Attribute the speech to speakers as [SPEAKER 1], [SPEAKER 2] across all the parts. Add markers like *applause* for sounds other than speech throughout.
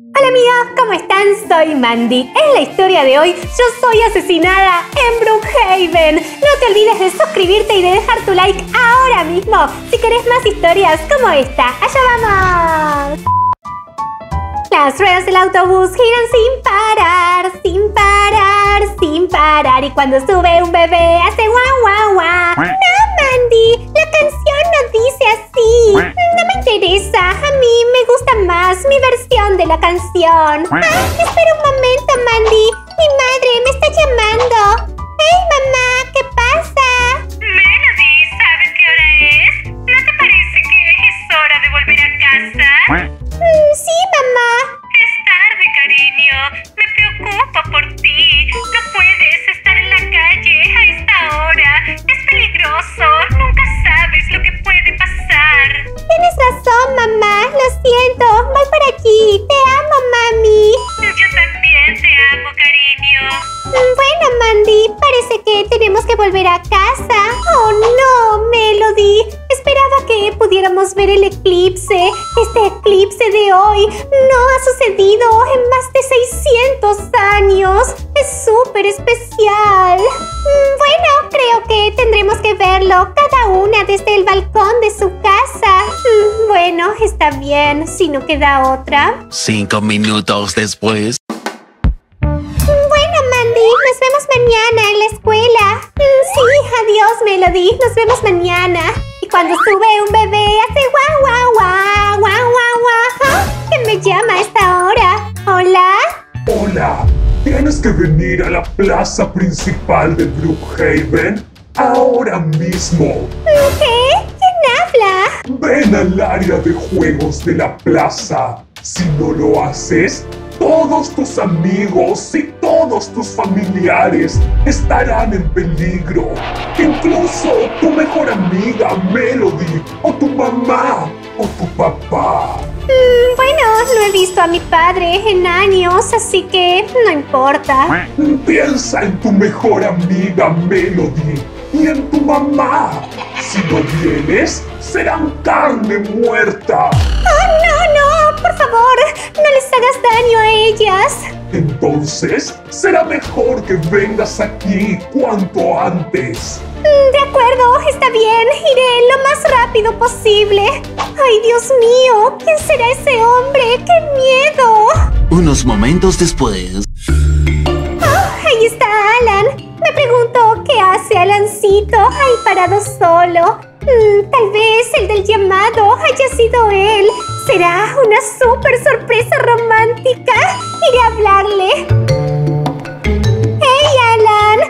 [SPEAKER 1] Hola amigos, ¿cómo están? Soy Mandy. En la historia de hoy, yo soy asesinada en Brookhaven. No te olvides de suscribirte y de dejar tu like ahora mismo si querés más historias como esta. ¡Allá vamos! Las ruedas del autobús giran sin parar, sin parar, sin parar. Y cuando sube un bebé hace guau, guau, guau. ¡No, Mandy! La canción no dice así. No me interesa. A mí me gusta más mi versión de la canción. Ah, espera un momento, Mandy. Mi madre me está llamando. ¡Hey, mamá! ¿Qué pasa?
[SPEAKER 2] Melody, ¿sabes qué hora es? ¿No te parece que es hora de volver a casa?
[SPEAKER 1] Mm, sí, mamá.
[SPEAKER 2] Es tarde, cariño.
[SPEAKER 1] Queda otra.
[SPEAKER 3] Cinco minutos después.
[SPEAKER 1] Bueno, Mandy, nos vemos mañana en la escuela. Mm, Sí, adiós, Melody. Nos vemos mañana. Y cuando sube un bebé, hace guau, guau, guau, guau, guau, guau. ¿Quién me llama a esta hora? ¿Hola?
[SPEAKER 4] Hola, tienes que venir a la plaza principal de Brookhaven ahora mismo.
[SPEAKER 1] ¿Qué? ¿Quién habla?
[SPEAKER 4] Ven al área de juegos de la plaza. Si no lo haces, todos tus amigos y todos tus familiares estarán en peligro. Incluso tu mejor amiga Melody o tu mamá o tu papá.
[SPEAKER 1] Mm, bueno, no he visto a mi padre en años, así que no importa.
[SPEAKER 4] Piensa en tu mejor amiga Melody y en tu mamá. Si no vienes, serán carne muerta.
[SPEAKER 1] ¡Oh, no, no! Por favor, no les hagas daño a ellas.
[SPEAKER 4] Entonces, será mejor que vengas aquí cuanto antes.
[SPEAKER 1] De acuerdo, está bien. Iré lo más rápido posible. ¡Ay, Dios mío! ¿Quién será ese hombre? ¡Qué miedo!
[SPEAKER 3] Unos momentos después.
[SPEAKER 1] ¡Ah! ahí está Alan. Pregunto qué hace Alancito ahí parado solo. Mm, tal vez el del llamado haya sido él. ¿Será una súper sorpresa romántica? Iré a hablarle. ¡Hey, Alan!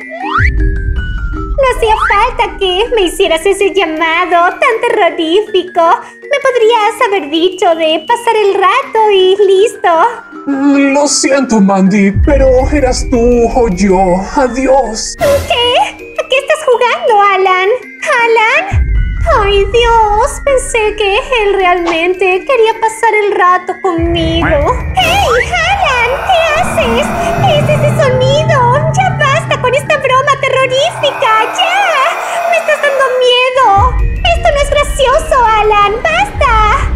[SPEAKER 1] No hacía falta que me hicieras ese llamado tan terrorífico. Me podrías haber dicho de pasar el rato y listo.
[SPEAKER 4] Lo siento, Mandy, pero eras tú o yo. Adiós.
[SPEAKER 1] ¿Qué? ¿A qué estás jugando, Alan? ¿Alan? Ay, Dios, pensé que él realmente quería pasar el rato conmigo. ¡Hey, Alan! ¿Qué haces? ¿Qué es ese sonido? ¡Ya basta con esta broma terrorífica! ¡Ya! ¡Me estás dando miedo! ¡Esto no es gracioso, Alan! ¡Basta!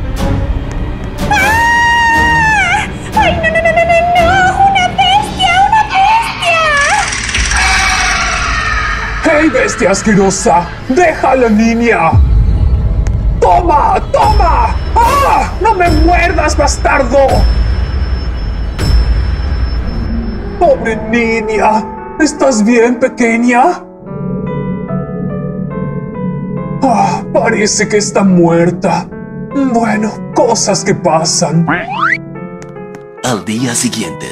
[SPEAKER 4] ¡Hey, bestia asquerosa! ¡Deja a la niña! ¡Toma! ¡Toma! ¡Ah! ¡No me muerdas, bastardo! ¡Pobre niña! ¿Estás bien, pequeña? Ah, parece que está muerta. Bueno, cosas que pasan.
[SPEAKER 3] Al día siguiente.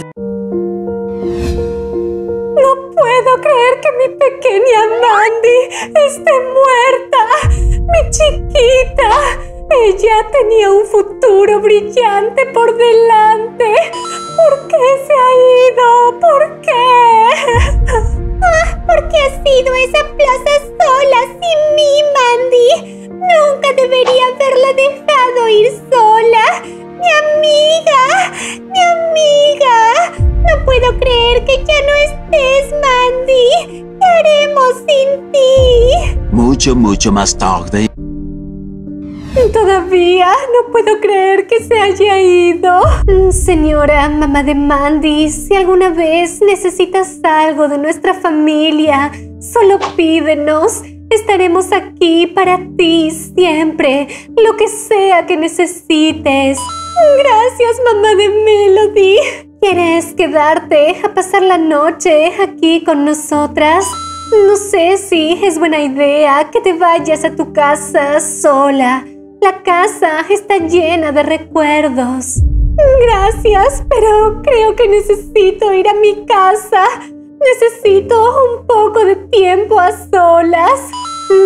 [SPEAKER 1] Puedo creer que mi pequeña Mandy esté muerta. Mi chiquita. Ella tenía un futuro brillante por delante. ¿Por qué se ha ido? ¿Por qué? Ah, ¿Por qué has ido a esa plaza sola sin mí, Mandy? Nunca debería haberla dejado ir sola. Mi amiga, mi amiga. No puedo creer que ya no estés, Mandy. ¿Qué haremos sin ti?
[SPEAKER 3] Mucho, mucho más tarde.
[SPEAKER 1] Todavía no puedo creer que se haya ido. Señora, mamá de Mandy, si alguna vez necesitas algo de nuestra familia, solo pídenos. Estaremos aquí para ti siempre, lo que sea que necesites. Gracias, mamá de Melody. ¿Quieres quedarte a pasar la noche aquí con nosotras? No sé si es buena idea que te vayas a tu casa sola. La casa está llena de recuerdos. Gracias, pero creo que necesito ir a mi casa. Necesito un poco de tiempo a solas.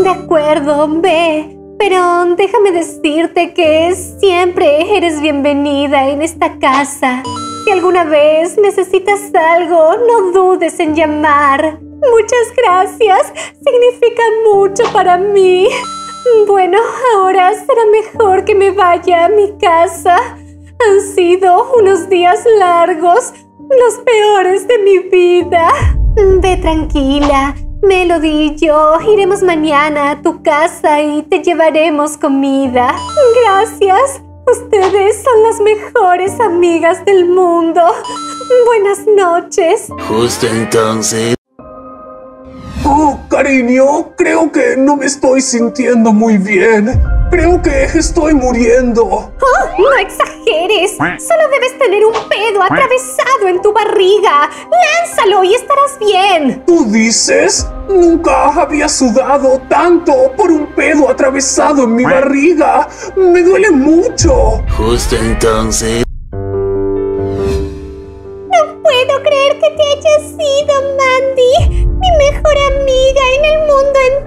[SPEAKER 1] De acuerdo, ve. Pero déjame decirte que siempre eres bienvenida en esta casa. Si alguna vez necesitas algo, no dudes en llamar. Muchas gracias. Significa mucho para mí. Bueno, ahora será mejor que me vaya a mi casa. Han sido unos días largos, los peores de mi vida. Ve tranquila. Melody y yo iremos mañana a tu casa y te llevaremos comida. Gracias. Ustedes son las mejores amigas del mundo. Buenas noches.
[SPEAKER 3] Justo entonces...
[SPEAKER 4] Oh, cariño, creo que no me estoy sintiendo muy bien. Creo que estoy muriendo.
[SPEAKER 1] ¡Oh, no exageres! Solo debes tener un pedo atravesado en tu barriga. Lánzalo y estarás bien.
[SPEAKER 4] ¿Tú dices? Nunca había sudado tanto por un pedo atravesado en mi barriga. Me duele mucho.
[SPEAKER 3] Justo entonces...
[SPEAKER 1] No puedo creer que te hayas ido, Mandy. Mi mejor amiga en el mundo entero.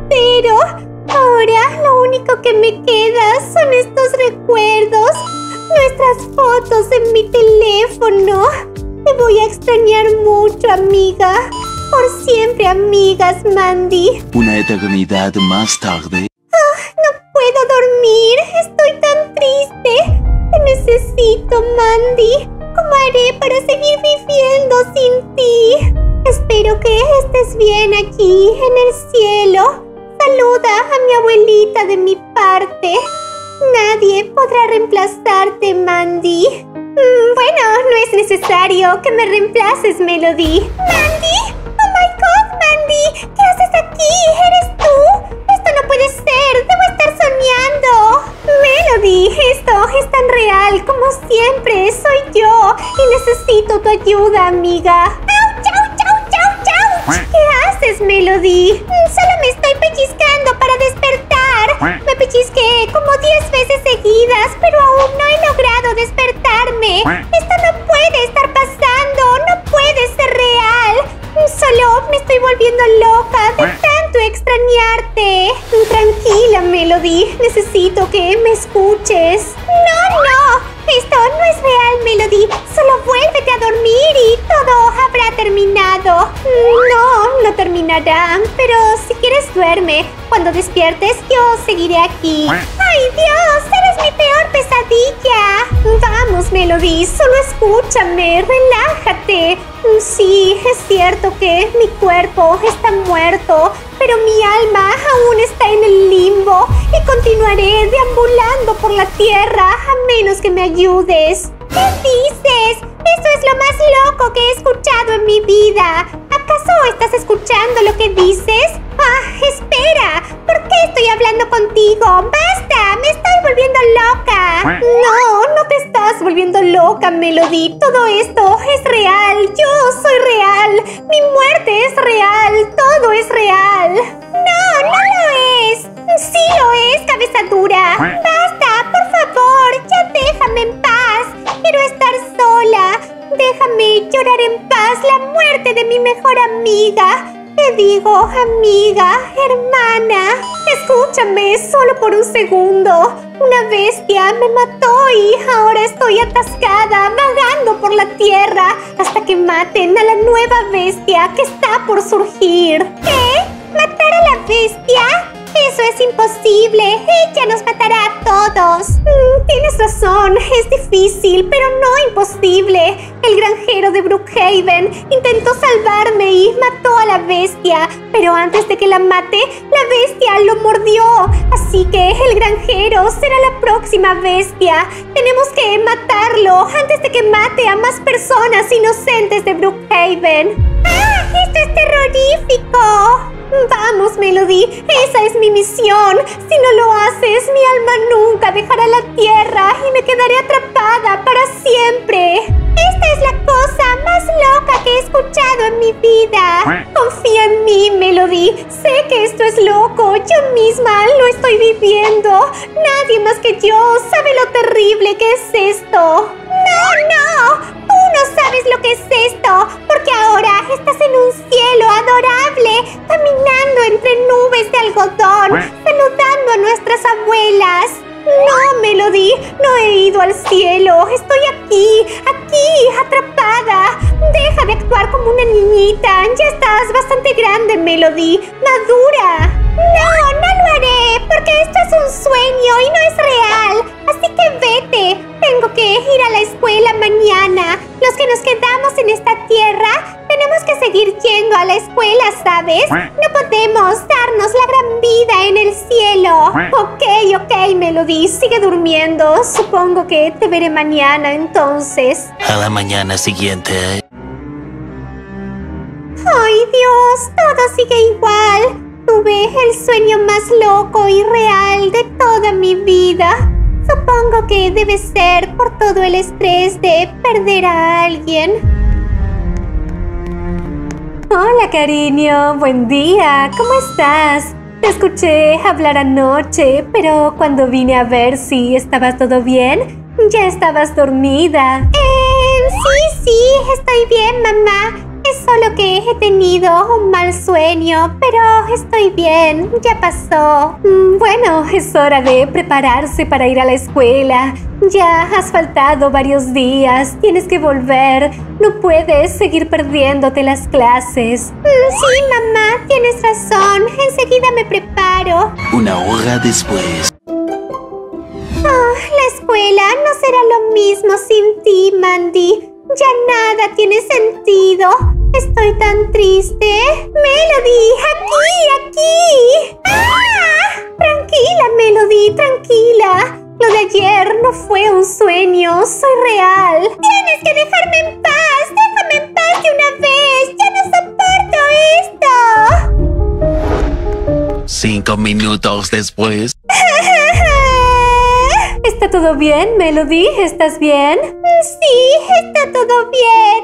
[SPEAKER 1] Lo único que me queda son estos recuerdos. Nuestras fotos en mi teléfono. Te voy a extrañar mucho, amiga. Por siempre, amigas, Mandy.
[SPEAKER 3] Una eternidad más tarde...
[SPEAKER 1] No puedo dormir. Estoy tan triste. Te necesito, Mandy. ¿Cómo haré para seguir viviendo sin ti? Espero que estés bien aquí, en el cielo. Saluda a mi abuelita de mi parte. Nadie podrá reemplazarte, Mandy. Mm, Bueno, no es necesario que me reemplaces, Melody. ¿Mandy? ¡Oh my god, Mandy! ¿Qué haces aquí? ¿Eres tú? Esto no puede ser. Debo estar soñando. Melody, esto es tan real como siempre. Soy yo y necesito tu ayuda, amiga. ¡Auch, auch, auch, auch, auch! ¿Qué haces, Melody? Mm, Solo me estoy pellizcando para pellizqué como 10 veces seguidas, pero aún no he logrado despertarme. Esto no puede estar pasando. No puede ser real. Solo me estoy volviendo loca de tanto extrañarte. Tranquila, Melody. Necesito que me escuches. No, no. Esto no es real, Melody. Solo vuélvete a dormir y todo habrá terminado. No, no terminará. Pero si quieres duerme. Cuando despiertes, yo seguiré aquí. ¡Ay, Dios! ¡Eres mi peor pesadilla! Vamos, Melody. Solo escúchame. Relájate. Sí, es cierto que mi cuerpo está muerto, pero mi alma aún está en el limbo y continuaré deambulando por la tierra a menos que me ayudes. ¿Qué dices? Eso es lo más loco que he escuchado en mi vida. ¿Acaso estás escuchando lo que dices? Ah, espera. ¿Por qué estoy hablando contigo? ¡Basta! ¡Me estoy volviendo loca! No, no te estás volviendo loca, Melody. Todo esto es real. Yo soy real. Mi muerte es real. Todo es real. No, no lo es. Sí lo es, cabeza dura. Mi mejor amiga. Te digo, amiga, hermana, escúchame solo por un segundo. Una bestia me mató y ahora estoy atascada, vagando por la tierra hasta que maten a la nueva bestia que está por surgir. ¿Qué? ¿Matar a la bestia? Eso es imposible. Ella nos matará a todos. Mm, tienes razón. Es difícil, pero no imposible. El granjero de Brookhaven. Intentó salvarme y mató a la bestia. Pero antes de que la mate, la bestia lo mordió. Así que el granjero será la próxima bestia. Tenemos que matarlo antes de que mate a más personas inocentes de Brookhaven. ¡Ah! ¡Esto es terrorífico! Vamos, Melody, esa es mi misión. Si no lo haces, mi alma nunca dejará la tierra y me quedaré atrapada para siempre. Esta es la cosa más loca que he escuchado en mi vida. Confía en mí, Melody. Sé que esto es loco. Yo misma lo estoy viviendo. Nadie más que yo sabe lo terrible que es esto. No, no. Tú no sabes lo que es esto, porque ahora estás en un cielo adorable, caminando entre nubes de algodón, saludando a nuestras abuelas. No, Melody, no he ido al cielo. Estoy aquí, aquí, atrapada. Deja de actuar como una niñita. Ya estás bastante grande, Melody. Madura. No, no porque esto es un sueño y no es real. Así que vete. Tengo que ir a la escuela mañana. Los que nos quedamos en esta tierra tenemos que seguir yendo a la escuela, ¿sabes? No podemos darnos la gran vida en el cielo. Ok, ok, Melody, sigue durmiendo. Supongo que te veré mañana entonces.
[SPEAKER 3] A la mañana siguiente.
[SPEAKER 1] ¡Ay, Dios! Todo sigue igual. Tuve el sueño más loco y real de toda mi vida. Supongo que debe ser por todo el estrés de perder a alguien. Hola, cariño. Buen día. ¿Cómo estás? Te escuché hablar anoche, pero cuando vine a ver si estaba todo bien, ya estabas dormida. Eh, sí, sí, estoy bien, mamá. Es solo que he tenido un mal sueño, pero estoy bien, ya pasó. Mm, Bueno, es hora de prepararse para ir a la escuela. Ya has faltado varios días, tienes que volver. No puedes seguir perdiéndote las clases. Mm, Sí, mamá, tienes razón. Enseguida me preparo.
[SPEAKER 3] Una hora después.
[SPEAKER 1] Ah, la escuela no será lo mismo sin ti, Mandy. Ya nada tiene sentido. Estoy tan triste. Melody, aquí, aquí. ¡Ah! Tranquila, Melody, tranquila. Lo de ayer no fue un sueño, soy real. Tienes que dejarme en paz. Déjame en paz de una vez. Ya no soporto esto.
[SPEAKER 3] Cinco minutos después. *laughs*
[SPEAKER 1] ¿Está todo bien, Melody? ¿Estás bien? Sí, está todo bien.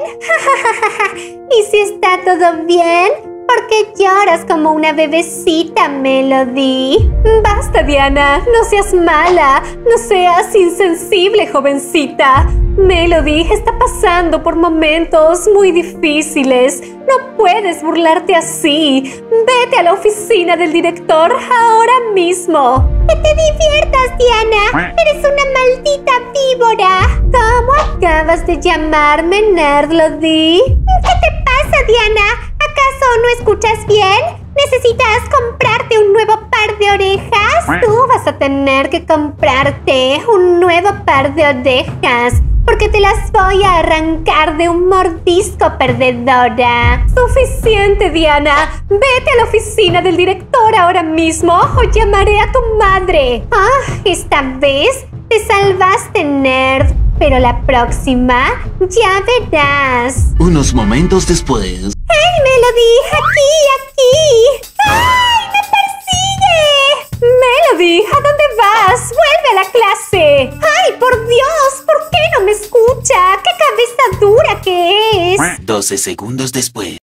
[SPEAKER 1] *laughs* ¿Y si está todo bien? ¿Por qué lloras como una bebecita, Melody? Basta, Diana. No seas mala. No seas insensible, jovencita. Melody está pasando por momentos muy difíciles. No puedes burlarte así. Vete a la oficina del director ahora mismo. Que te diviertas, Diana. Eres una maldita víbora. ¿Cómo acabas de llamarme, Nerdlody? ¿Qué te pasa, Diana? ¿Acaso no escuchas bien? ¿Necesitas comprarte un nuevo par de orejas? Tú vas a tener que comprarte un nuevo par de orejas. Porque te las voy a arrancar de un mordisco perdedora. Suficiente, Diana. Vete a la oficina del director ahora mismo o llamaré a tu madre. Ah, esta vez te salvaste, nerd. Pero la próxima ya verás.
[SPEAKER 3] Unos momentos después.
[SPEAKER 1] ¡Hey, Melody! ¡Aquí, aquí! ¡Ay, me persigue! Melody, ¿a dónde vas? ¡Vuelve a la clase! ¡Ay, por Dios! ¿Por qué no me escucha? ¡Qué cabeza dura que es!
[SPEAKER 3] 12 segundos después.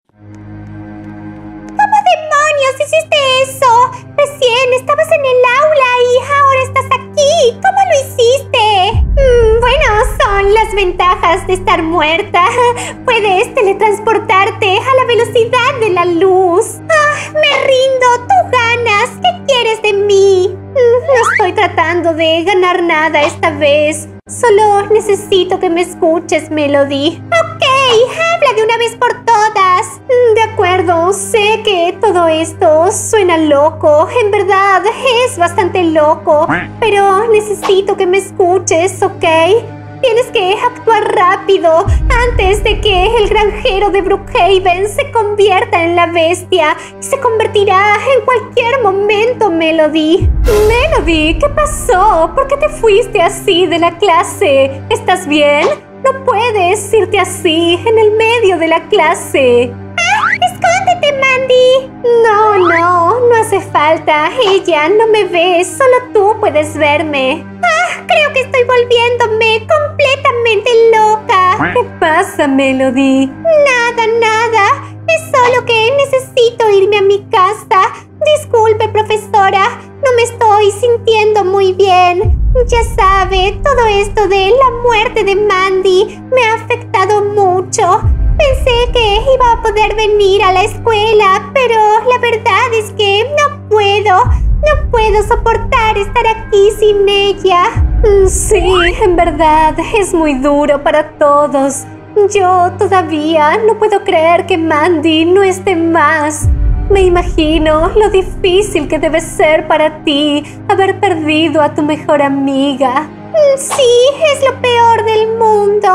[SPEAKER 1] ¿Cómo demonios hiciste eso? Recién estabas en el aula y ahora estás aquí. ¿Cómo lo hiciste? Mm, bueno, son las ventajas de estar muerta. *laughs* Puedes teletransportarte a la velocidad de la luz. Ah, me rindo. Tú ganas. ¿Qué quieres de mí? Mm, No estoy tratando de ganar nada esta vez. Solo necesito que me escuches, Melody. Ok, de una vez por todas. Mm, De acuerdo, sé que todo esto suena loco. En verdad, es bastante loco. Pero necesito que me escuches, ¿ok? Tienes que actuar rápido antes de que el granjero de Brookhaven se convierta en la bestia. Se convertirá en cualquier momento, Melody. Melody, ¿qué pasó? ¿Por qué te fuiste así de la clase? ¿Estás bien? No puedes irte así en el medio de la clase.
[SPEAKER 2] ¡Escóndete, Mandy!
[SPEAKER 1] No, no, no hace falta. Ella no me ve, solo tú puedes verme.
[SPEAKER 2] ¡Ah! Creo que estoy volviéndome completamente loca.
[SPEAKER 1] ¿Qué pasa, Melody?
[SPEAKER 2] Nada, nada. Es solo que necesito irme a mi casa. Disculpe, profesora. No me estoy sintiendo muy bien. Ya sabe, todo esto de la muerte de Mandy me ha afectado mucho. Pensé que iba a poder venir a la escuela, pero la verdad es que no puedo. No puedo soportar estar aquí sin ella.
[SPEAKER 1] Mm, Sí, en verdad, es muy duro para todos. Yo todavía no puedo creer que Mandy no esté más. Me imagino lo difícil que debe ser para ti haber perdido a tu mejor amiga.
[SPEAKER 2] Mm, Sí, es lo peor del mundo.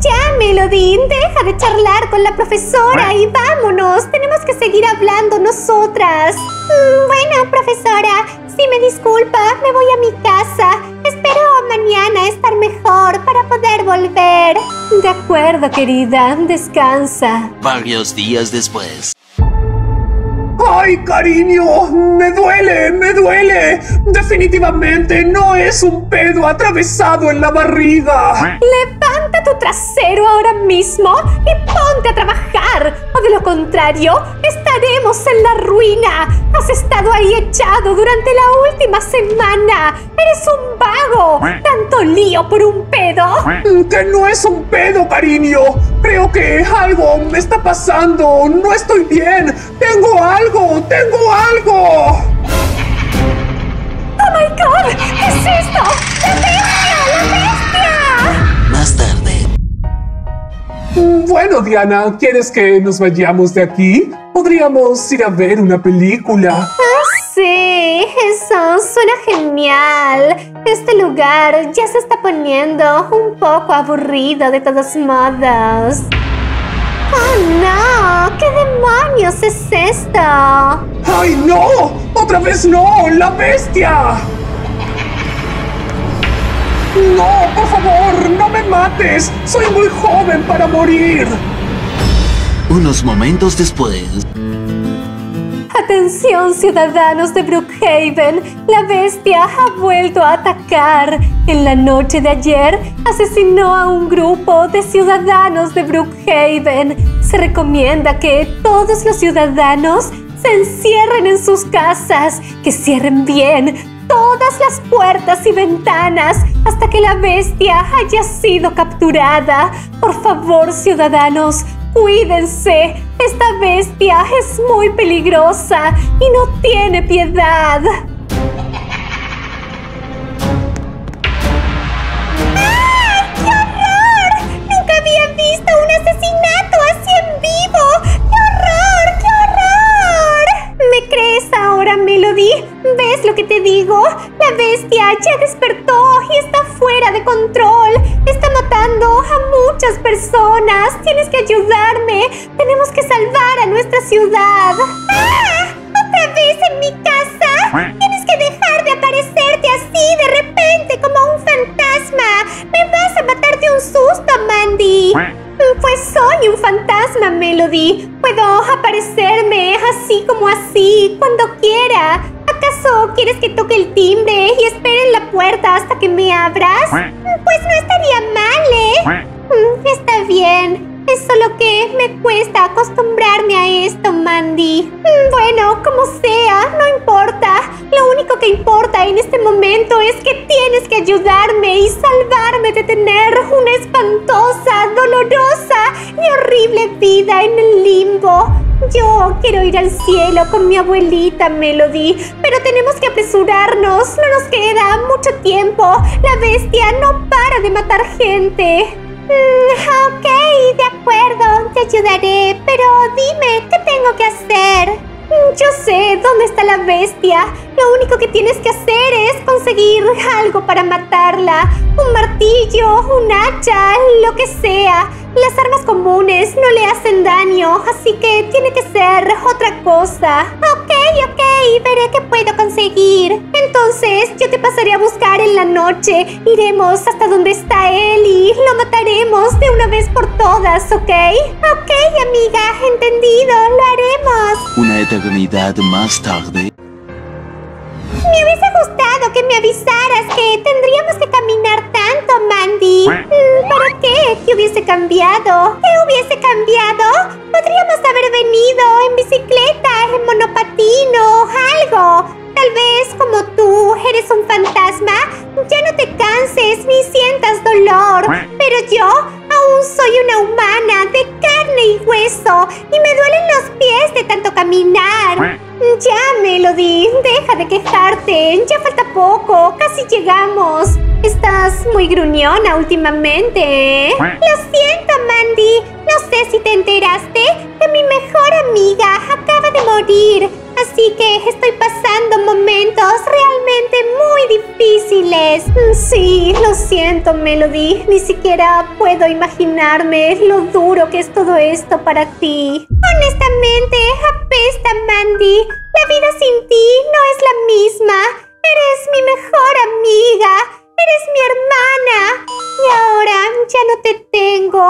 [SPEAKER 2] Ya, Melody, deja de charlar con la profesora y vámonos. Tenemos que seguir hablando nosotras. Mm, Bueno, profesora, si me disculpa, me voy a mi casa. Espero mañana estar mejor para poder volver.
[SPEAKER 1] De acuerdo, querida, descansa.
[SPEAKER 3] Varios días después.
[SPEAKER 4] ¡Ay, cariño! ¡Me duele! ¡Me duele! Definitivamente no es un pedo atravesado en la barriga.
[SPEAKER 1] Levanta tu trasero ahora mismo y ponte a trabajar. O de lo contrario, estaremos en la ruina. Has estado ahí echado durante la última semana. Eres un vago. Tanto lío por un pedo.
[SPEAKER 4] Que no es un pedo, cariño. Creo que algo me está pasando. No estoy bien. Tengo algo. Tengo algo.
[SPEAKER 1] ¡Oh, my God! ¿Qué es esto? ¡La bestia! ¡La bestia!
[SPEAKER 3] Más tarde.
[SPEAKER 4] Bueno, Diana, ¿quieres que nos vayamos de aquí? Podríamos ir a ver una película.
[SPEAKER 1] Sí, eso suena genial. Este lugar ya se está poniendo un poco aburrido de todos modos. ¡Oh, no! ¿Qué demonios es esto?
[SPEAKER 4] ¡Ay, no! ¡Otra vez no! ¡La bestia! ¡No, por favor! ¡No me mates! ¡Soy muy joven para morir!
[SPEAKER 3] Unos momentos después.
[SPEAKER 1] Atención ciudadanos de Brookhaven, la bestia ha vuelto a atacar. En la noche de ayer asesinó a un grupo de ciudadanos de Brookhaven. Se recomienda que todos los ciudadanos se encierren en sus casas, que cierren bien todas las puertas y ventanas hasta que la bestia haya sido capturada. Por favor, ciudadanos, cuídense. Esta bestia es muy peligrosa y no tiene piedad. Lo que te digo? La bestia ya despertó y está fuera de control. Está matando a muchas personas. Tienes que ayudarme. Tenemos que salvar a nuestra ciudad.
[SPEAKER 2] ¡Ah! ¿Otra vez en mi casa? Tienes que dejar de aparecerte así de repente como un fantasma. Me vas a matar de un susto, Mandy.
[SPEAKER 1] Pues soy un fantasma, Melody. Puedo aparecerme así como así, cuando quiera. ¿Acaso quieres que toque el timbre y espere en la puerta hasta que me abras?
[SPEAKER 2] Pues no estaría mal, ¿eh?
[SPEAKER 1] Mm, Está bien. Es solo que me cuesta acostumbrarme a esto, Mandy. Mm, Bueno, como sea, no importa. Lo único que importa en este momento es que tienes que ayudarme y salvarme de tener una espantosa, dolorosa y horrible vida en el limbo. Yo quiero ir al cielo con mi abuelita Melody, pero tenemos que apresurarnos. No nos queda mucho tiempo. La bestia no para de matar gente.
[SPEAKER 2] Mm, ok, de acuerdo, te ayudaré, pero dime, ¿qué tengo que hacer?
[SPEAKER 1] Mm, Yo sé dónde está la bestia. Lo único que tienes que hacer es conseguir algo para matarla. un martillo, un hacha, lo que sea. Las armas comunes no le hacen daño, así que tiene que ser otra cosa. Ok, ok, veré qué puedo conseguir. Entonces yo te pasaré a buscar en la noche. Iremos hasta donde está él y lo mataremos de una vez por todas, ¿ok? Ok, amiga, entendido, lo haremos.
[SPEAKER 3] Una eternidad más tarde.
[SPEAKER 1] Me hubiese gustado que me avisaras que tendríamos que caminar tanto, Mandy. Mm, ¿Para qué? ¿Qué hubiese cambiado? ¿Qué hubiese cambiado? Podríamos haber venido en bicicleta, en monopatín o algo. Tal vez como tú eres un fantasma, ya no te canses ni sientas dolor. Pero yo aún soy una humana de carne y hueso y me duelen los pies de tanto caminar. Ya, Melody, deja de quejarte. Ya falta poco, casi llegamos. Estás muy gruñona últimamente. ¿eh? Lo siento, Mandy. No sé si te enteraste que mi mejor amiga acaba de morir. Así que estoy pasando momentos realmente muy difíciles. Sí, lo siento, Melody. Ni siquiera puedo imaginarme lo duro que es todo esto para ti. Honestamente, apesta, Mandy. La vida sin ti no es la misma. Eres mi mejor amiga. Eres mi hermana. Y ahora ya no te tengo.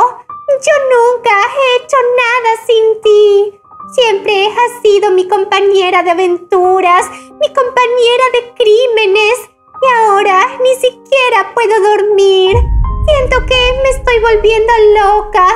[SPEAKER 1] Yo nunca he hecho nada sin ti. Siempre has sido mi compañera de aventuras, mi compañera de crímenes. Y ahora ni siquiera puedo dormir. Siento que me estoy volviendo loca.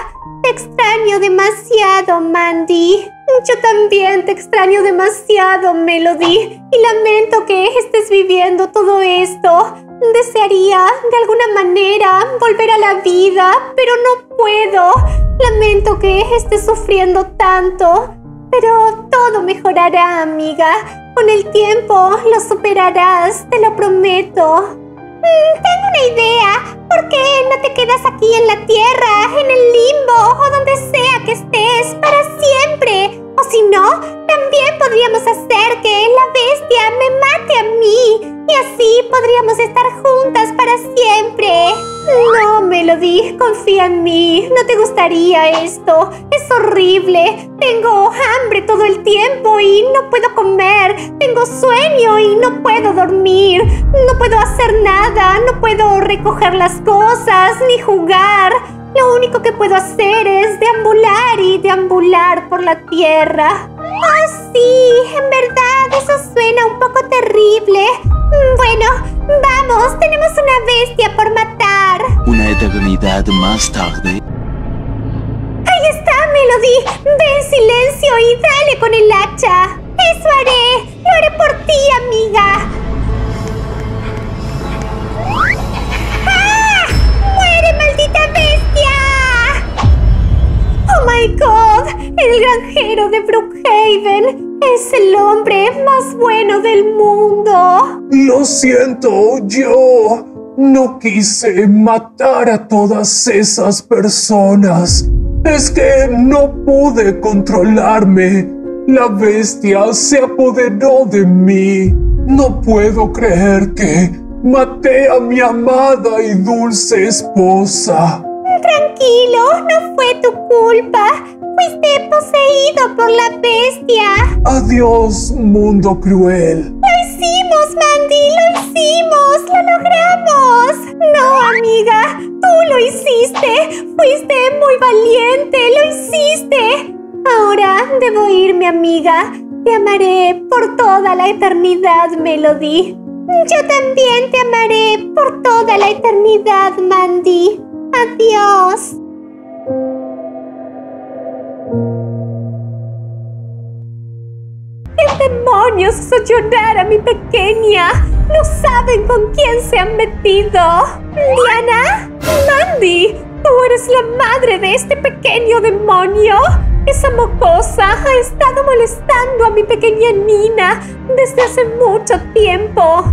[SPEAKER 1] Te extraño demasiado, Mandy. Yo también te extraño demasiado, Melody. Y lamento que estés viviendo todo esto. Desearía, de alguna manera, volver a la vida, pero no puedo. Lamento que estés sufriendo tanto. Pero todo mejorará, amiga. Con el tiempo lo superarás, te lo prometo. Mm, tengo una idea. ¿Por qué no te quedas aquí en la tierra, en el limbo o donde sea que estés para siempre? O si no, también podríamos hacer que la bestia me mate a mí y así podríamos estar juntas para siempre. No, Melody, confía en mí. No te gustaría esto. Es horrible. Tengo hambre todo el tiempo y no puedo comer. Tengo sueño y no puedo dormir. No puedo hacer nada. No puedo recoger las cosas ni jugar. Lo único que puedo hacer es deambular y deambular por la tierra. ¡Oh, sí! En verdad, eso suena un poco terrible. Bueno, vamos, tenemos una bestia por matar.
[SPEAKER 3] Una eternidad más tarde.
[SPEAKER 1] Ahí está, Melody. Ve en silencio y dale con el hacha. Eso haré. Lo haré por ti, amiga. Mundo.
[SPEAKER 4] Lo siento, yo no quise matar a todas esas personas. Es que no pude controlarme. La bestia se apoderó de mí. No puedo creer que maté a mi amada y dulce esposa.
[SPEAKER 1] Tranquilo, no fue tu culpa. Fuiste poseído por la bestia.
[SPEAKER 4] Adiós, mundo cruel.
[SPEAKER 1] Lo hicimos, Mandy, lo hicimos, lo logramos. No, amiga, tú lo hiciste. Fuiste muy valiente, lo hiciste. Ahora debo irme, amiga. Te amaré por toda la eternidad, Melody. Yo también te amaré por toda la eternidad, Mandy. Adiós. ¿Qué demonios hizo llorar a mi pequeña? No saben con quién se han metido. ¿Diana? ¿Mandy? ¿Tú eres la madre de este pequeño demonio? Esa mocosa ha estado molestando a mi pequeña Nina desde hace mucho tiempo.